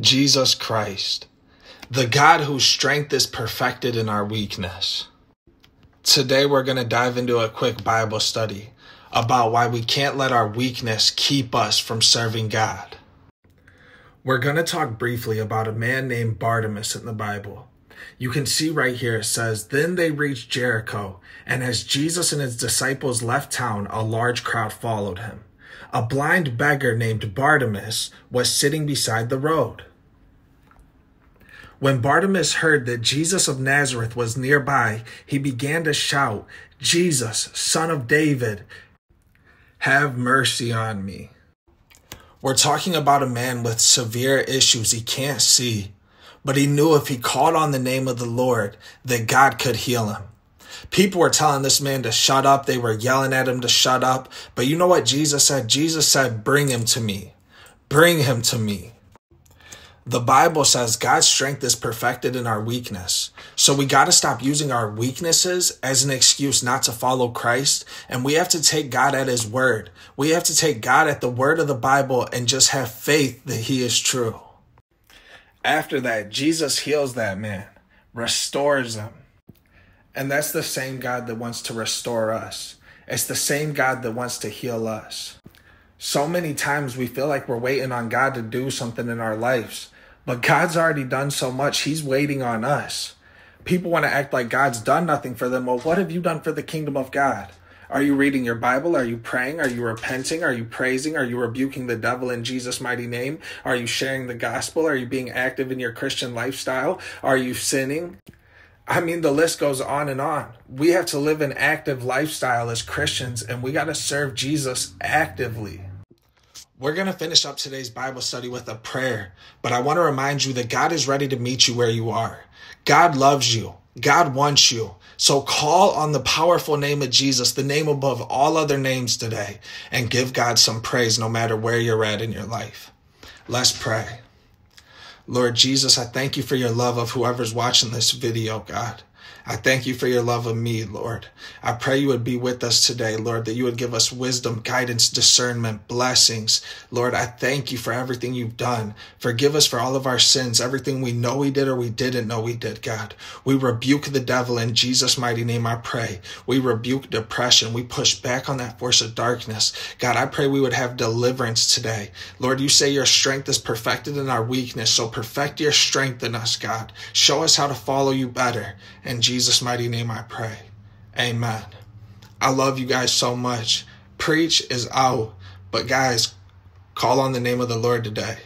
Jesus Christ, the God whose strength is perfected in our weakness. Today, we're going to dive into a quick Bible study about why we can't let our weakness keep us from serving God. We're going to talk briefly about a man named Bartimaeus in the Bible. You can see right here it says, Then they reached Jericho, and as Jesus and his disciples left town, a large crowd followed him a blind beggar named Bartimaeus was sitting beside the road. When Bartimaeus heard that Jesus of Nazareth was nearby, he began to shout, Jesus, son of David, have mercy on me. We're talking about a man with severe issues he can't see, but he knew if he called on the name of the Lord, that God could heal him. People were telling this man to shut up. They were yelling at him to shut up. But you know what Jesus said? Jesus said, Bring him to me. Bring him to me. The Bible says God's strength is perfected in our weakness. So we got to stop using our weaknesses as an excuse not to follow Christ. And we have to take God at his word. We have to take God at the word of the Bible and just have faith that he is true. After that, Jesus heals that man, restores him, and that's the same God that wants to restore us. It's the same God that wants to heal us. So many times we feel like we're waiting on God to do something in our lives, but God's already done so much. He's waiting on us. People want to act like God's done nothing for them. Well, what have you done for the kingdom of God? Are you reading your Bible? Are you praying? Are you repenting? Are you praising? Are you rebuking the devil in Jesus' mighty name? Are you sharing the gospel? Are you being active in your Christian lifestyle? Are you sinning? I mean, the list goes on and on. We have to live an active lifestyle as Christians, and we got to serve Jesus actively. We're going to finish up today's Bible study with a prayer, but I want to remind you that God is ready to meet you where you are. God loves you. God wants you. So call on the powerful name of Jesus, the name above all other names today, and give God some praise no matter where you're at in your life. Let's pray. Lord Jesus, I thank you for your love of whoever's watching this video, God. I thank you for your love of me, Lord. I pray you would be with us today, Lord, that you would give us wisdom, guidance, discernment, blessings. Lord, I thank you for everything you've done. Forgive us for all of our sins, everything we know we did or we didn't know we did, God. We rebuke the devil in Jesus' mighty name, I pray. We rebuke depression. We push back on that force of darkness. God, I pray we would have deliverance today. Lord, you say your strength is perfected in our weakness, so perfect your strength in us, God. Show us how to follow you better. In Jesus' mighty name I pray. Amen. I love you guys so much. Preach is out, but guys, call on the name of the Lord today.